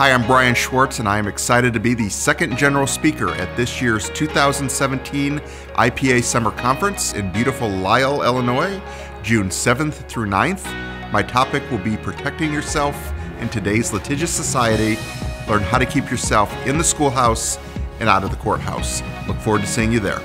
Hi, I'm Brian Schwartz, and I am excited to be the second general speaker at this year's 2017 IPA Summer Conference in beautiful Lisle, Illinois, June 7th through 9th. My topic will be protecting yourself in today's litigious society. Learn how to keep yourself in the schoolhouse and out of the courthouse. Look forward to seeing you there.